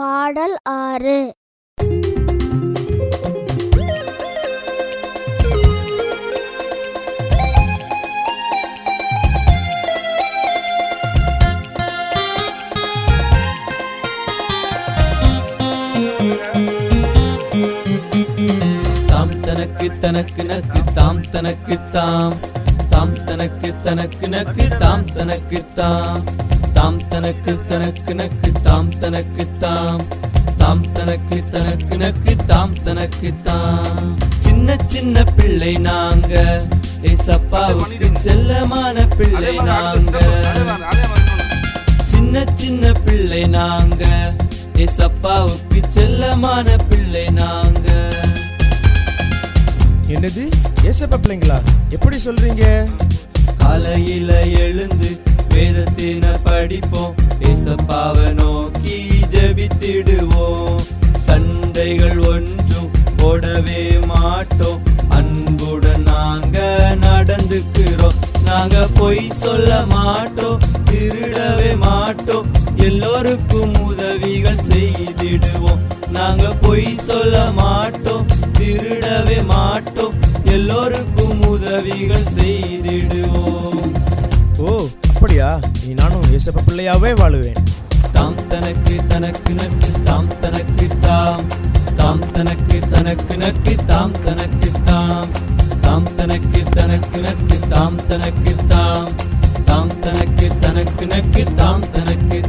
பாடல் ஆறு. தனக்கு தனக்கு நக்கு தாம் தனக்கு தாம். தாம் தனக்கு தனக்கு நக்கு தாம் தனக்கு தாம். தாம் தனக்கு தனக்கு நக்கு தாம் தனக்கு தாம். தாம் தனக்கு தனக்கு நக்கு தாம் தனக்கு தாம். சின்ன சின்ன பிள்ளை நாங்க. ஏசப்பாவுக்கு செல்லமான பிள்ளை நாங்க. சின்ன சின்ன பிள்ளை நாங்க. ஏசப்பாவுக்கு செல்லமான பிள்ளை நாங்க. என்னது? ஏசப்பா பிள்ளைங்களா? எப்படி சொல்றீங்க? காலையில எழுந்து வேதத்தின படிப்போம். ஏசப்பாவை நோக்கி ஜபித்திடுவோம். சண்டைகள் ஒன்றும் போடவே மாட்டோம். அன்புடன் நாங்க நடந்துக்கிறோம். நாங்க பொய் சொல்ல மாட்டோம். திருடவே மாட்டோம். எல்லோருக்கும் உதவிகள் செய்திடுவோம். நாங்க பொய் சொல்ல மாட்டோம். திருடவே மாட்டோம். எல்லோருக்கும் உதவிகள் செய்திடுவோம். ஓ அப்படியா? நீ நானும் இயேசப்ப பிள்ளையாவே வாழுவேன். தாம் தனக்கு தனக்கு நக்கு தாம் தனக்கு தாம். தாம் தனக்கு தனக்கு நக்கு தாம் தனக்கு தாம். தாம் தனக்கு தனக்கு நக்கு தாம் தனக்கு தாம். தாம் தனக்கு தனக்கு நக்கு தாம் தனக்கு